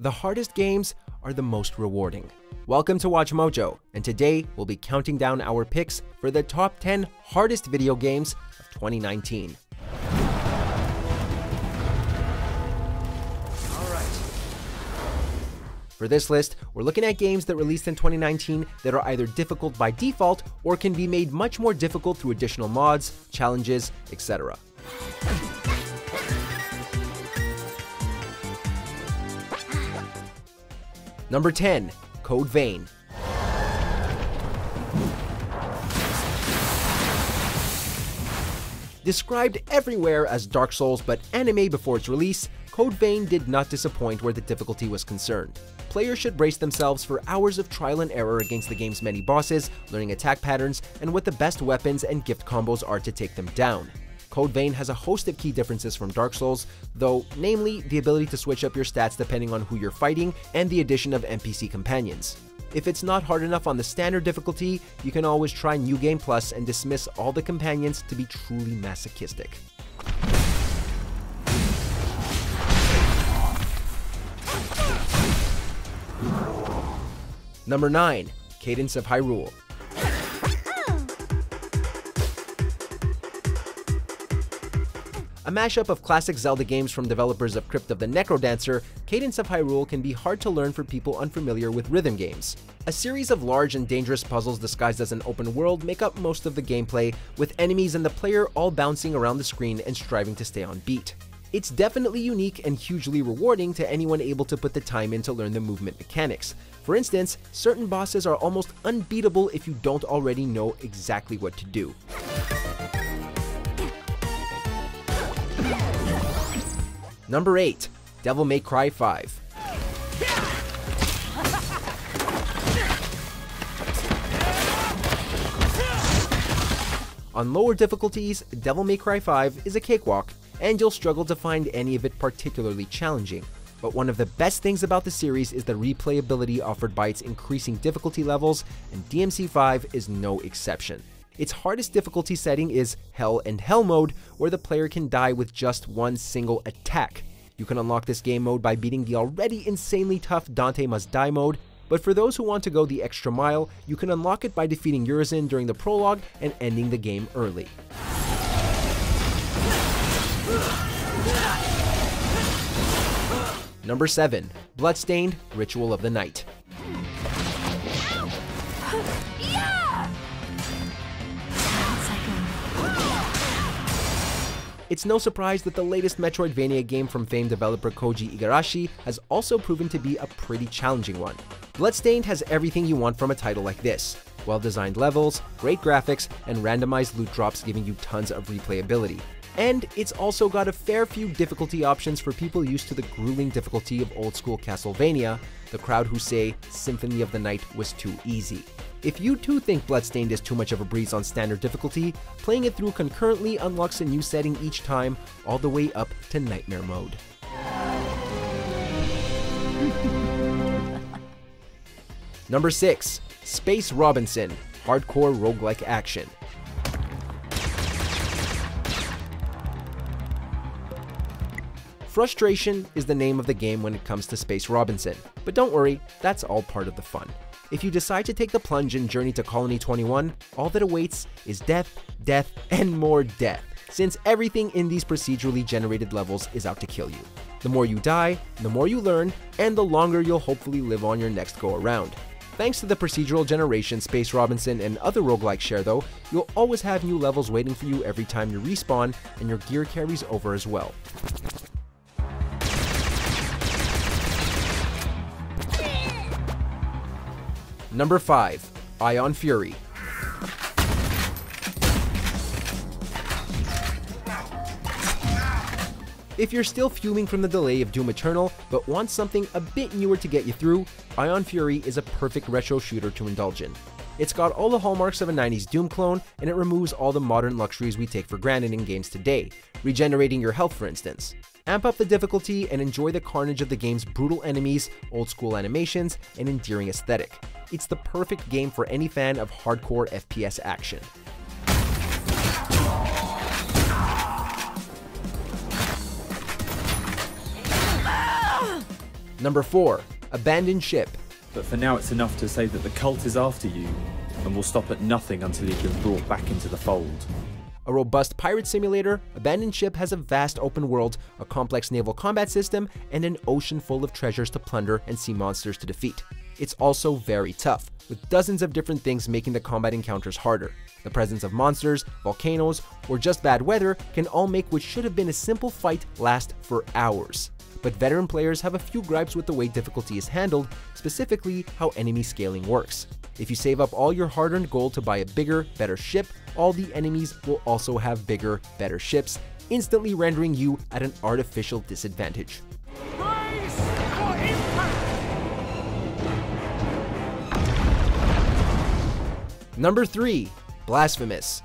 The hardest games are the most rewarding. Welcome to Watch Mojo, and today we'll be counting down our picks for the top 10 hardest video games of 2019. For this list, we're looking at games that released in 2019 that are either difficult by default or can be made much more difficult through additional mods, challenges, etc. Number 10, Code Vein. Described everywhere as Dark Souls but anime before its release, Code Vein did not disappoint where the difficulty was concerned. Players should brace themselves for hours of trial and error against the game's many bosses, learning attack patterns, and what the best weapons and gift combos are to take them down. Code Vein has a host of key differences from Dark Souls, though namely the ability to switch up your stats depending on who you're fighting and the addition of NPC companions. If it's not hard enough on the standard difficulty, you can always try New Game Plus and dismiss all the companions to be truly masochistic. Number 9. Cadence of Hyrule. A mashup of classic Zelda games from developers of Crypt of the Necrodancer, Cadence of Hyrule can be hard to learn for people unfamiliar with rhythm games. A series of large and dangerous puzzles disguised as an open world make up most of the gameplay, with enemies and the player all bouncing around the screen and striving to stay on beat. It's definitely unique and hugely rewarding to anyone able to put the time in to learn the movement mechanics. For instance, certain bosses are almost unbeatable if you don't already know exactly what to do. Number 8. Devil May Cry 5. On lower difficulties, Devil May Cry 5 is a cakewalk, and you'll struggle to find any of it particularly challenging. But one of the best things about the series is the replayability offered by its increasing difficulty levels, and DMC5 is no exception. Its hardest difficulty setting is Hell and Hell mode, where the player can die with just one single attack. You can unlock this game mode by beating the already insanely tough Dante Must Die mode, but for those who want to go the extra mile, you can unlock it by defeating Urizen during the prologue and ending the game early. Number 7. Bloodstained Ritual of the Night. It's no surprise that the latest Metroidvania game from famed developer Koji Igarashi has also proven to be a pretty challenging one. Bloodstained has everything you want from a title like this. Well-designed levels, great graphics, and randomized loot drops giving you tons of replayability. And it's also got a fair few difficulty options for people used to the grueling difficulty of old school Castlevania, the crowd who say Symphony of the Night was too easy. If you too think Bloodstained is too much of a breeze on standard difficulty, playing it through concurrently unlocks a new setting each time, all the way up to Nightmare Mode. Number 6. Space Robinson Hardcore Roguelike Action. Frustration is the name of the game when it comes to Space Robinson, but don't worry, that's all part of the fun. If you decide to take the plunge and journey to Colony 21, all that awaits is death, death, and more death, since everything in these procedurally generated levels is out to kill you. The more you die, the more you learn, and the longer you'll hopefully live on your next go around. Thanks to the procedural generation Space Robinson and other roguelikes share though, you'll always have new levels waiting for you every time you respawn, and your gear carries over as well. Number 5. Ion Fury. If you're still fuming from the delay of Doom Eternal, but want something a bit newer to get you through, Ion Fury is a perfect retro shooter to indulge in. It's got all the hallmarks of a 90s Doom clone, and it removes all the modern luxuries we take for granted in games today, regenerating your health for instance. Amp up the difficulty and enjoy the carnage of the game's brutal enemies, old school animations, and endearing aesthetic. It's the perfect game for any fan of hardcore FPS action. Number 4. Abandoned Ship. But for now, it's enough to say that the cult is after you and will stop at nothing until you've been brought back into the fold. A robust pirate simulator, Abandoned Ship has a vast open world, a complex naval combat system, and an ocean full of treasures to plunder and sea monsters to defeat. It's also very tough, with dozens of different things making the combat encounters harder. The presence of monsters, volcanoes, or just bad weather can all make what should have been a simple fight last for hours. But veteran players have a few gripes with the way difficulty is handled, specifically how enemy scaling works. If you save up all your hard-earned gold to buy a bigger, better ship, all the enemies will also have bigger, better ships, instantly rendering you at an artificial disadvantage. Number 3. Blasphemous.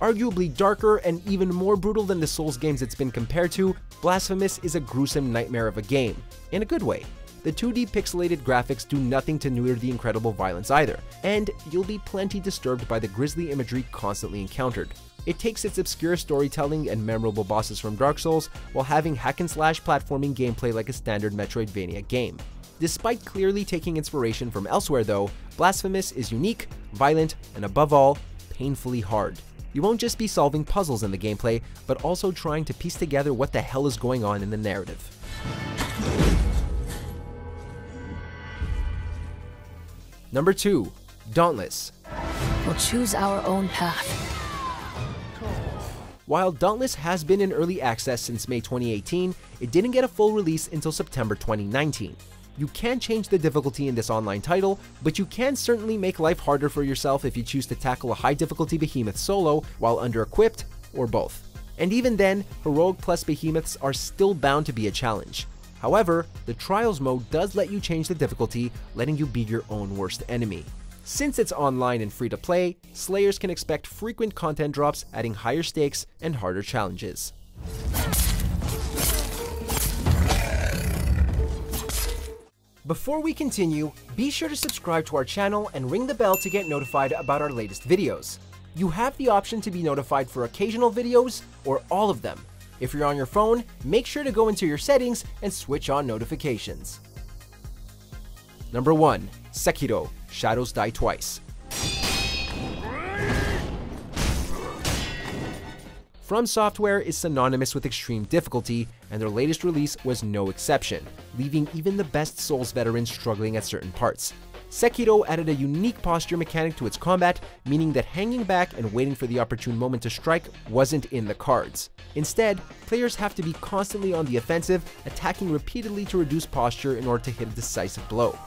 Arguably darker and even more brutal than the Souls games it's been compared to, Blasphemous is a gruesome nightmare of a game, in a good way. The 2D pixelated graphics do nothing to neuter the incredible violence either, and you'll be plenty disturbed by the grisly imagery constantly encountered. It takes its obscure storytelling and memorable bosses from Dark Souls while having hack and slash platforming gameplay like a standard Metroidvania game. Despite clearly taking inspiration from elsewhere though, Blasphemous is unique, violent, and above all, painfully hard. You won't just be solving puzzles in the gameplay, but also trying to piece together what the hell is going on in the narrative. Number 2. Dauntless. We'll choose our own path. While Dauntless has been in early access since May 2018, it didn't get a full release until September 2019. You can change the difficulty in this online title, but you can certainly make life harder for yourself if you choose to tackle a high difficulty behemoth solo while under equipped, or both. And even then, heroic plus behemoths are still bound to be a challenge. However, the Trials mode does let you change the difficulty, letting you be your own worst enemy. Since it's online and free to play, Slayers can expect frequent content drops adding higher stakes and harder challenges. Before we continue, be sure to subscribe to our channel and ring the bell to get notified about our latest videos. You have the option to be notified for occasional videos or all of them. If you're on your phone, make sure to go into your settings and switch on notifications. Number 1. Sekiro Shadows Die Twice From Software is synonymous with extreme difficulty, and their latest release was no exception, leaving even the best Souls veterans struggling at certain parts. Sekiro added a unique posture mechanic to its combat, meaning that hanging back and waiting for the opportune moment to strike wasn't in the cards. Instead, players have to be constantly on the offensive, attacking repeatedly to reduce posture in order to hit a decisive blow.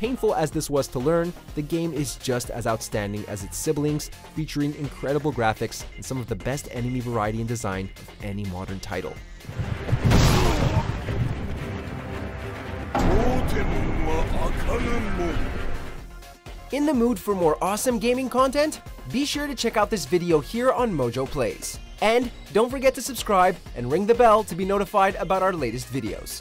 Painful as this was to learn, the game is just as outstanding as its siblings, featuring incredible graphics and some of the best enemy variety and design of any modern title. In the mood for more awesome gaming content? Be sure to check out this video here on Mojo Plays. And don't forget to subscribe and ring the bell to be notified about our latest videos.